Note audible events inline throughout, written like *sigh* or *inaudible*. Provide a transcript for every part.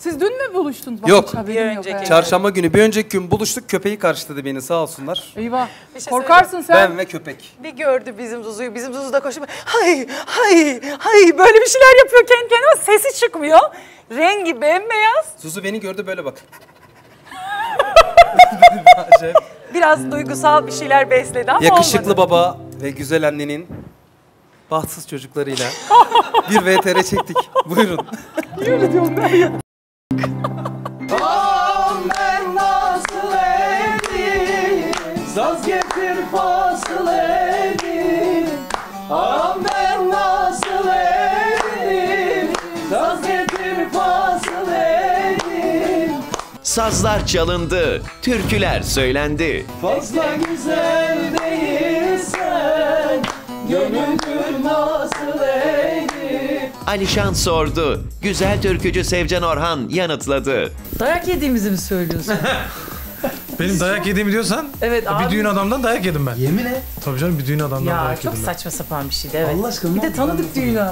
Siz dün mü buluştunuz? Bak Yok. Bir yok önceki. Çarşamba günü bir önceki gün buluştuk. Köpeği karşıladı beni sağ olsunlar. Eyvah. Bir şey Korkarsın sen. Ben ve köpek. Bir gördü bizim Zuzu'yu. Bizim Zuzu da koşup hay hay hay böyle bir şeyler yapıyor kendi kendine ama sesi çıkmıyor. Rengi bembeyaz. Zuzu beni gördü böyle bak. *laughs* Biraz duygusal bir şeyler besledi ama Yakışıklı olmadı. baba ve güzel annenin bahtsız çocuklarıyla *laughs* bir VTR çektik. Buyurun. Ben nasıl edeyim? Saz getir fasıl edeyim. Ben nasıl edeyim? Saz getir fasıl edeyim. Sazlar çalındı, türküler söylendi. Fazla güzel değilsen edeyim Alişan sordu. Güzel türkücü Sevcan Orhan yanıtladı. Dayak yediğimizi mi söylüyorsun? *laughs* Benim dayak yediğimi diyorsan Evet, bir abi. düğün adamdan dayak yedim ben. Yemin et Tabii canım bir düğün adamdan ya dayak çok yedim ben. saçma sapan bir şeydi evet. Allah aşkına Bir de tanıdık düğünü.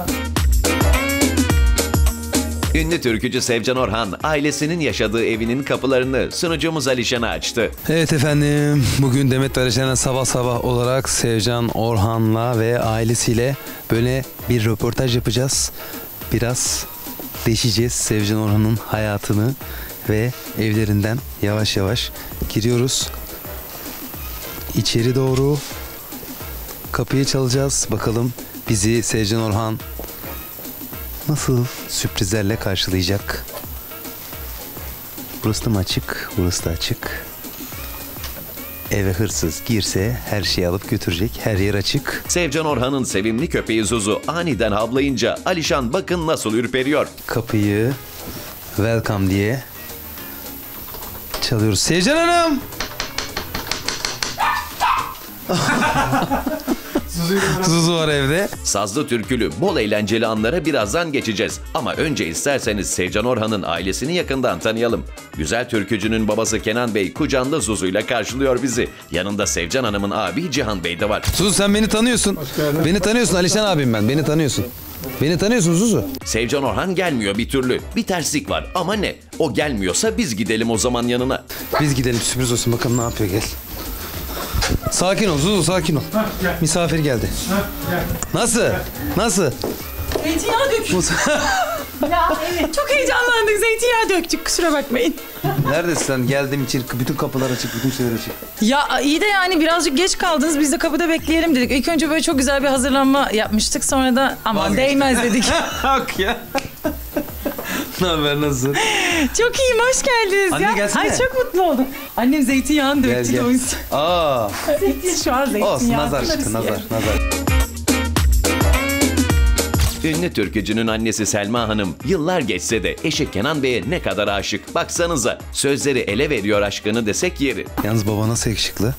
Ünlü türkücü Sevcan Orhan ailesinin yaşadığı evinin kapılarını sunucumuz Alişan'a açtı. Evet efendim, bugün Demet Barışan'a sabah sabah olarak Sevcan Orhan'la ve ailesiyle böyle bir röportaj yapacağız. Biraz deşeceğiz Sevcan Orhan'ın hayatını ve evlerinden yavaş yavaş giriyoruz. İçeri doğru kapıyı çalacağız. Bakalım bizi Sevcan Orhan nasıl sürprizlerle karşılayacak? Burası da mı açık? Burası da açık. Eve hırsız girse her şeyi alıp götürecek. Her yer açık. Sevcan Orhan'ın sevimli köpeği Zuzu aniden havlayınca Alişan bakın nasıl ürperiyor. Kapıyı welcome diye çalıyoruz. Sevcan Hanım! *laughs* Zuzu var evde. Sazlı türkülü bol eğlenceli anlara birazdan geçeceğiz. Ama önce isterseniz Sevcan Orhan'ın ailesini yakından tanıyalım. Güzel türkücünün babası Kenan Bey kucağında Zuzu'yla karşılıyor bizi. Yanında Sevcan Hanım'ın abi Cihan Bey de var. Zuzu sen beni tanıyorsun. Beni tanıyorsun Alişan abim ben. Beni tanıyorsun. Beni tanıyorsun Zuzu. Sevcan Orhan gelmiyor bir türlü. Bir terslik var ama ne? O gelmiyorsa biz gidelim o zaman yanına. Biz gidelim sürpriz olsun bakalım ne yapıyor gel. Sakin ol Zuzu sakin ol. Misafir geldi. Nasıl? Nasıl? Zeytinyağı dök. *laughs* ya evet. Çok heyecanlandık zeytinyağı döktük kusura bakmayın. Neredesin sen? Geldim için bütün kapılar açık, bütün şeyler açık. Ya iyi de yani birazcık geç kaldınız biz de kapıda bekleyelim dedik. İlk önce böyle çok güzel bir hazırlanma yapmıştık sonra da aman değmez dedik. *laughs* Hak ya. Ne haber nasıl? çok iyiyim hoş geldiniz Anne ya. gelsene. Ay çok mutlu oldum. Annem zeytinyağını Gel döktü gel. de o yüzden. Aa, Zeytin şu an zeytinyağı. olsun nazar çıktı nazar nazar. Ünlü türkücünün annesi Selma Hanım yıllar geçse de eşi Kenan Bey'e ne kadar aşık. Baksanıza sözleri ele veriyor aşkını desek yeri. Yalnız baba nasıl yakışıklı?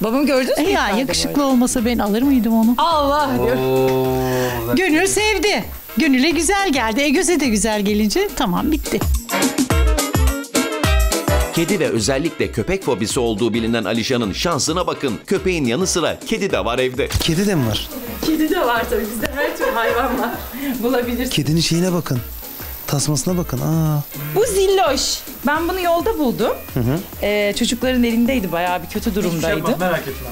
Babam gördünüz mü? E ya yakışıklı olmasa ben alır mıydım onu? Allah diyor. Oo, Gönül sevdi. Gönül'e güzel geldi. E göze de güzel gelince tamam bitti. Kedi ve özellikle köpek fobisi olduğu bilinen Alişan'ın şansına bakın. Köpeğin yanı sıra kedi de var evde. Kedi de mi var? Kedi de var tabii bizde her tür hayvan var. *laughs* Bulabilirsin. Kedinin şeyine bakın. Tasmasına bakın. Aa. Bu zilloş. Ben bunu yolda buldum. Ee, çocukların elindeydi bayağı bir kötü durumdaydı. Yapma, merak etme.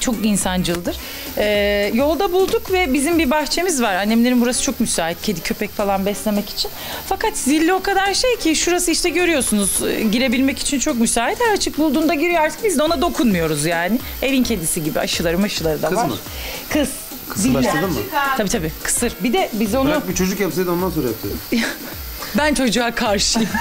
Çok insancıldır. Ee, yolda bulduk ve bizim bir bahçemiz var. Annemlerin burası çok müsait kedi köpek falan beslemek için. Fakat zilli o kadar şey ki şurası işte görüyorsunuz e, girebilmek için çok müsait. Her açık bulduğunda giriyor artık biz de ona dokunmuyoruz yani. Evin kedisi gibi aşıları maşıları da Kız var. mı? Kız. Kısırlaştırdın mı? Tabii tabii kısır. Bir de biz onu Bırak bir çocuk yapsaydı ondan sonra yapsaydı. *laughs* ben çocuğa karşıyım. *laughs*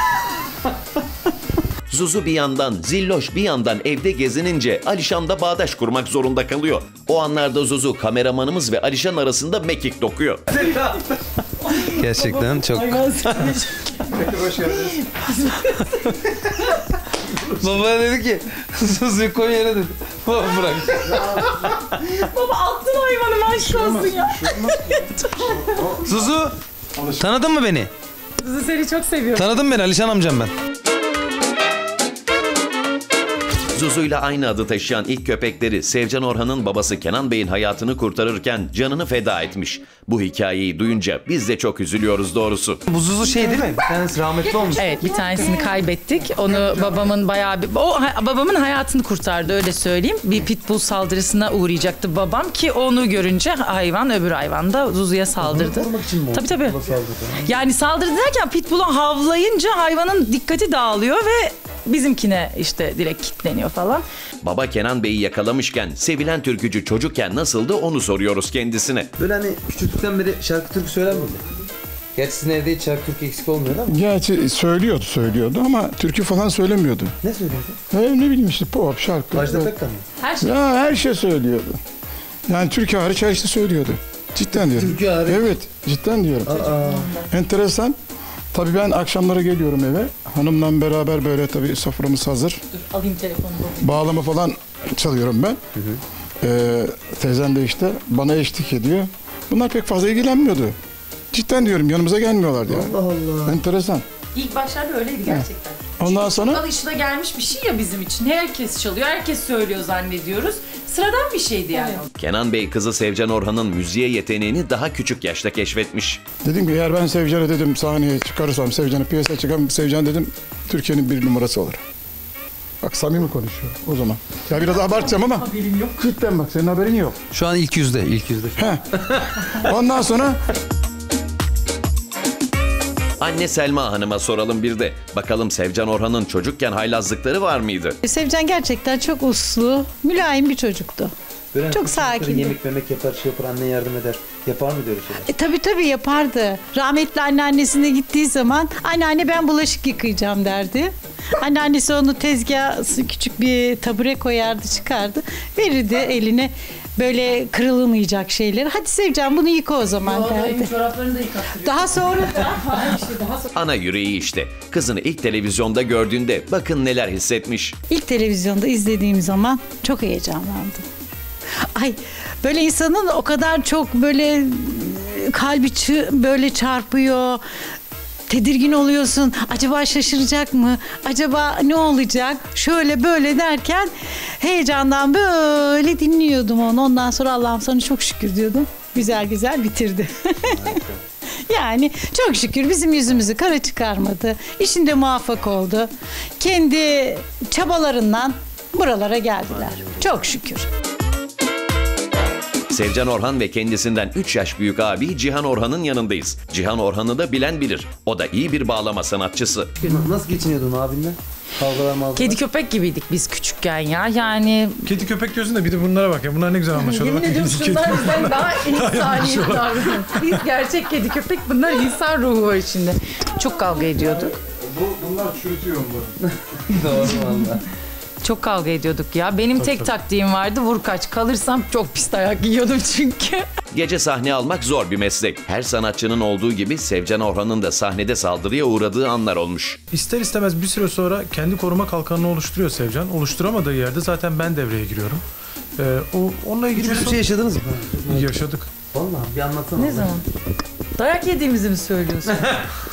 Zuzu bir yandan, Zilloş bir yandan evde gezinince Alişan da bağdaş kurmak zorunda kalıyor. O anlarda Zuzu kameramanımız ve Alişan arasında mekik dokuyor. *laughs* Gerçekten çok... *laughs* Baba dedi ki Suzu'yu koy yere dedi. Baba bırak. Baba attın hayvanı aşk olsun ya. Zuzu tanıdın mı beni? Kızı seni çok seviyorum. Tanıdın beni Alişan amcam ben. Zuzu'yla aynı adı taşıyan ilk köpekleri Sevcan Orhan'ın babası Kenan Bey'in hayatını kurtarırken canını feda etmiş. Bu hikayeyi duyunca biz de çok üzülüyoruz doğrusu. Bu Zuzu şey değil mi? Bir tanesi rahmetli olmuş. Evet bir tanesini kaybettik. Onu babamın bayağı bir o babamın hayatını kurtardı öyle söyleyeyim. Bir pitbull saldırısına uğrayacaktı babam ki onu görünce hayvan öbür hayvan da Zuzu'ya saldırdı. Tabii tabii. Yani saldırdı derken pitbull'u havlayınca hayvanın dikkati dağılıyor ve bizimkine işte direkt kilitleniyor falan. Baba Kenan Bey'i yakalamışken sevilen türkücü çocukken nasıldı onu soruyoruz kendisine. Böyle hani küçüklükten beri şarkı türkü söyler miydi? Gerçi sizin evde hiç şarkı türkü eksik olmuyor ama. Gerçi söylüyordu söylüyordu ama türkü falan söylemiyordu. Ne söylüyordu? E, ne bileyim işte pop şarkı. Ajda. Pekkan mı? Her şey Ya her şey söylüyordu. Yani türkü hariç her şey söylüyordu. Cidden diyorum. Türkü hariç? Evet cidden diyorum. Aa, Enteresan. Tabii ben akşamları geliyorum eve. Hanımla beraber böyle tabii soframız hazır. alayım telefonu. Bağlama falan çalıyorum ben. Ee, teyzem de işte bana eşlik ediyor. Bunlar pek fazla ilgilenmiyordu. Cidden diyorum yanımıza gelmiyorlardı ya. Allah Allah. Enteresan. İlk başlarda öyleydi gerçekten. Ondan sonra Alışıla gelmiş bir şey ya bizim için. Herkes çalıyor, herkes söylüyor zannediyoruz. Sıradan bir şeydi yani. Kenan Bey kızı Sevcan Orhan'ın müziğe yeteneğini daha küçük yaşta keşfetmiş. Dedim ki eğer ben Sevcan'ı dedim sahneye çıkarırsam, Sevcan'ı piyasaya çıkarsam Sevcan dedim Türkiye'nin bir numarası olur. Bak samimi konuşuyor o zaman. Ya biraz abartacağım ama. Haberim yok. Cidden bak senin haberin yok. Şu an ilk yüzde, ilk yüzde. Heh. Ondan sonra Anne Selma Hanım'a soralım bir de. Bakalım Sevcan Orhan'ın çocukken haylazlıkları var mıydı? Sevcan gerçekten çok uslu, mülayim bir çocuktu. Böyle Çok sakin. Yemek memek yapar, şey yapar, anne yardım eder. Yapar mı böyle şeyler? E, tabii tabii yapardı. Rahmetli anneannesine gittiği zaman anneanne ben bulaşık yıkayacağım derdi. Anneannesi onu tezgah küçük bir tabure koyardı çıkardı. Verirdi eline böyle kırılmayacak şeyleri. Hadi Sevcan bunu yıka o zaman derdi. çoraplarını da yıkattırıyor. Daha sonra *laughs* da Ana yüreği işte. Kızını ilk televizyonda gördüğünde bakın neler hissetmiş. ilk televizyonda izlediğim zaman çok heyecanlandım. Ay böyle insanın o kadar çok böyle e, kalbi çı- böyle çarpıyor. Tedirgin oluyorsun. Acaba şaşıracak mı? Acaba ne olacak? Şöyle böyle derken heyecandan böyle dinliyordum onu. Ondan sonra Allah'ım sana çok şükür diyordum. Güzel güzel bitirdi. *laughs* Yani çok şükür bizim yüzümüzü kara çıkarmadı. İşinde muvaffak oldu. Kendi çabalarından buralara geldiler. Çok şükür. Sevcan Orhan ve kendisinden 3 yaş büyük abi Cihan Orhan'ın yanındayız. Cihan Orhan'ı da bilen bilir. O da iyi bir bağlama sanatçısı. Nasıl geçiniyordun abinle? Kavgalar mavgalar. Kedi köpek gibiydik biz küçükken ya. Yani Kedi köpek diyorsun da bir de bunlara bak ya. Bunlar ne güzel anlaşıyorlar. yemin Bak, ediyorum kedi- şunlar bizden daha *laughs* insani davranıyor. Biz gerçek kedi köpek bunlar insan ruhu var içinde. Çok kavga ediyorduk. bunlar çürütüyor bunları. *laughs* Doğru valla. Çok kavga ediyorduk ya. Benim tek taktiğim vardı vur kaç. Kalırsam çok pis dayak yiyordum çünkü. Gece sahne almak zor bir meslek. Her sanatçının olduğu gibi Sevcan Orhan'ın da sahnede saldırıya uğradığı anlar olmuş. İster istemez bir süre sonra kendi koruma kalkanını oluşturuyor Sevcan. Oluşturamadığı yerde zaten ben devreye giriyorum. Ee, o onunla ilgili bir sorun şey yaşadınız mı? yaşadık. Valla bir anlatsana. ne zaman? Dayak yediğimizi mi söylüyorsun? *laughs*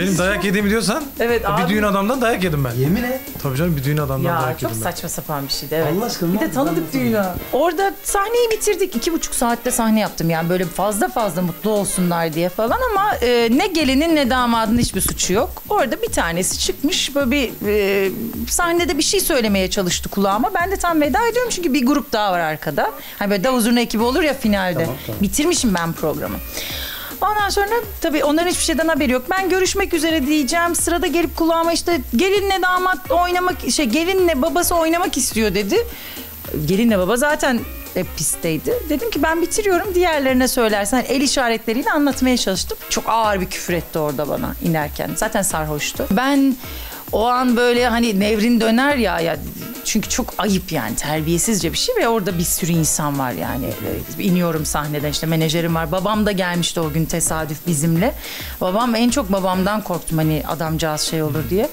Benim dayak yediğimi diyorsan Evet bir abi. düğün adamdan dayak yedim ben. Yemin et. Tabii canım bir düğün adamdan Ya dayak çok yedim ben. saçma sapan bir şeydi evet. Allah aşkına, Bir de tanıdık düğünü. Orada sahneyi bitirdik. iki buçuk saatte sahne yaptım yani böyle fazla fazla mutlu olsunlar diye falan ama e, ne gelinin ne damadın hiçbir suçu yok. Orada bir tanesi çıkmış böyle bir e, sahnede bir şey söylemeye çalıştı kulağıma. Ben de tam veda ediyorum çünkü bir grup daha var arkada. Hani böyle davul zurna ekibi olur ya finalde. Bitirmişim ben programı. Ondan sonra tabii onların hiçbir şeyden haberi yok. Ben görüşmek üzere diyeceğim. Sırada gelip kulağıma işte gelinle damat oynamak, şey gelinle babası oynamak istiyor dedi. Gelinle baba zaten hep pistteydi. Dedim ki ben bitiriyorum diğerlerine söylersen el işaretleriyle anlatmaya çalıştım. Çok ağır bir küfür etti orada bana inerken. Zaten sarhoştu. Ben o an böyle hani nevrin döner ya ya çünkü çok ayıp yani terbiyesizce bir şey ve orada bir sürü insan var yani. Ee, iniyorum sahneden işte menajerim var. Babam da gelmişti o gün tesadüf bizimle. Babam en çok babamdan korktum hani adamcağız şey olur diye.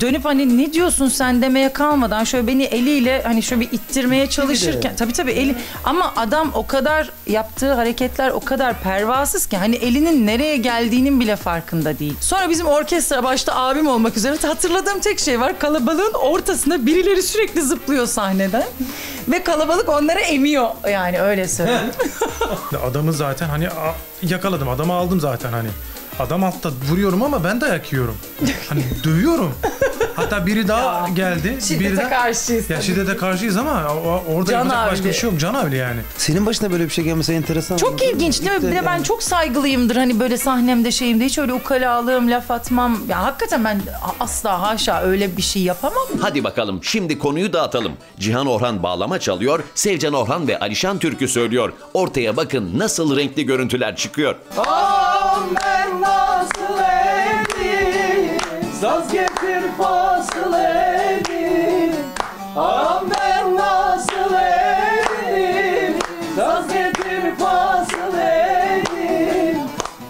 Dönüp hani ne diyorsun sen demeye kalmadan şöyle beni eliyle hani şöyle bir ittirmeye çalışırken tabii tabii eli ama adam o kadar yaptığı hareketler o kadar pervasız ki hani elinin nereye geldiğinin bile farkında değil. Sonra bizim orkestra başta abim olmak üzere hatırladığım tek şey var. Kalabalığın ortasında birileri sürekli zıplıyor sahneden ve kalabalık onları emiyor yani öyle söyleyeyim. *laughs* Adamı zaten hani yakaladım. Adamı aldım zaten hani. Adam altta vuruyorum ama ben dayak yiyorum. Hani dövüyorum. Hatta biri daha geldi. Şiddete biri de- karşıyız Ya tabii. şiddete karşıyız ama o- orada Can yapacak başka bir şey yok. Can havli yani. Senin başına böyle bir şey gelmesi enteresan. Çok ilginç değil mi? Bir de ben çok saygılıyımdır hani böyle sahnemde şeyimde hiç öyle ukalalığım, laf atmam. Ya hakikaten ben asla haşa öyle bir şey yapamam. Hadi bakalım şimdi konuyu dağıtalım. Cihan Orhan bağlama çalıyor, Sevcan Orhan ve Alişan türkü söylüyor. Ortaya bakın nasıl renkli görüntüler çıkıyor. Ben nasıl edeyim Aman ben nasıl edeyim Saz getir fasıl edeyim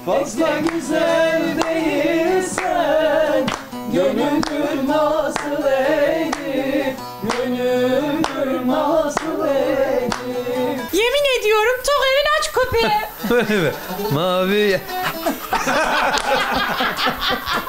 Fazla güzel değilsen Gönüldür nasıl edeyim Gönüldür nasıl edeyim Yemin ediyorum tok evin aç köpeğe. Böyle *laughs* mi? Mavi. *laughs*